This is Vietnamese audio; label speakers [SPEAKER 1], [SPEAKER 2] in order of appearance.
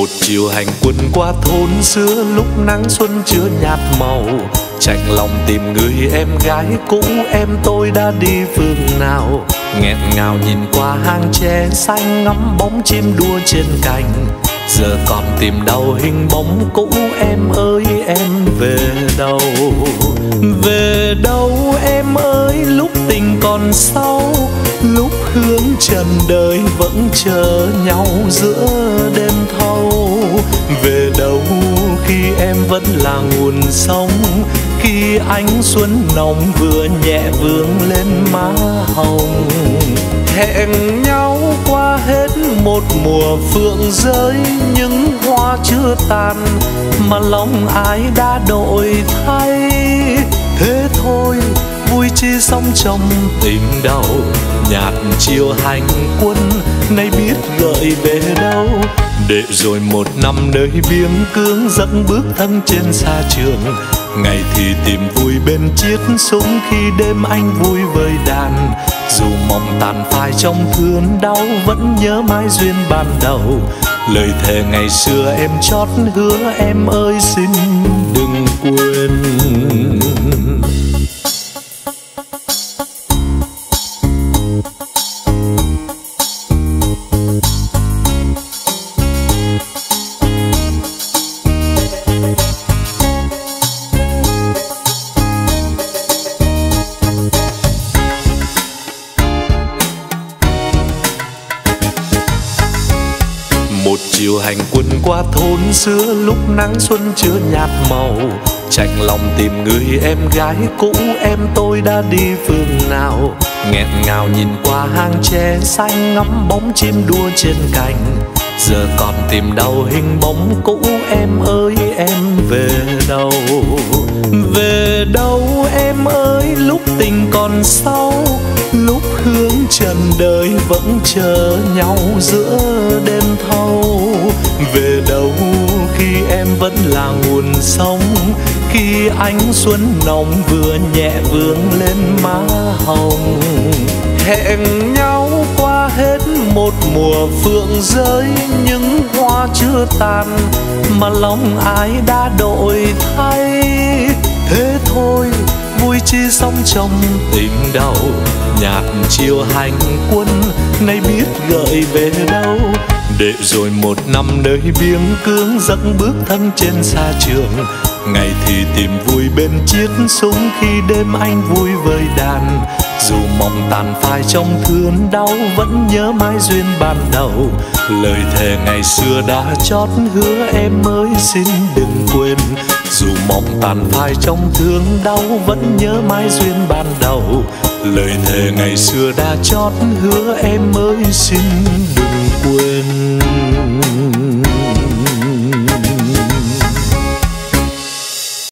[SPEAKER 1] một chiều hành quân qua thôn xưa, lúc nắng xuân chưa nhạt màu. Chạy lòng tìm người em gái cũ, em tôi đã đi phương nào? Nghẹn ngào nhìn qua hang tre xanh ngắm bóng chim đua trên cành. Giờ còn tìm đâu hình bóng cũ, em ơi, em về đâu? Về đâu, em ơi, lúc tình còn sâu? Hướng trần đời vẫn chờ nhau giữa đêm thâu. Về đâu khi em vẫn là nguồn sống, khi ánh xuân nồng vừa nhẹ vương lên má hồng. Hẹn nhau qua hết một mùa phượng rơi những hoa chưa tàn mà lòng ai đã đổi thay. Thế thôi vui chi sóng trong tình đau. Nhạt chiều hành quân, nay biết gợi về đâu. Để rồi một năm nơi biếng cương dẫn bước thân trên xa trường. Ngày thì tìm vui bên chiếc súng khi đêm anh vui với đàn. Dù mong tàn phai trong thương đau, vẫn nhớ mãi duyên ban đầu. Lời thề ngày xưa em chót hứa, em ơi xin đừng quên. Một chiều hành quân qua thôn xưa, lúc nắng xuân chưa nhạt màu. Chạnh lòng tìm người em gái cũ, em tôi đã đi phương nào. Nghẹn ngào nhìn qua hang tre xanh ngắm bóng chim đua trên cành. Giờ còn tìm đâu hình bóng cũ, em ơi, em về đâu? Về đâu, em ơi, lúc tình còn sâu? Lúc hướng trần đời vẫn chờ nhau giữa đêm thâu. Về đâu khi em vẫn là nguồn sống, khi ánh xuân nồng vừa nhẹ vương lên má hồng. Hẹn nhau qua hết một mùa phượng rơi những hoa chưa tàn mà lòng ai đã đổi thay. Thế thôi vui chi sống trong tình đầu nhạc chiều hành quân, nay biết gợi về đâu. Để rồi một năm nơi biếng cương dẫn bước thân trên xa trường. Ngày thì tìm vui bên chiếc súng, khi đêm anh vui với đàn. Dù mong tàn phai trong thương đau, vẫn nhớ mãi duyên ban đầu. Lời thề ngày xưa đã chót hứa, em mới xin đừng quên dù mộng tàn phai trong thương đau vẫn nhớ mãi duyên ban đầu. Lời thề ngày xưa đã chót hứa, em ơi xin đừng quên.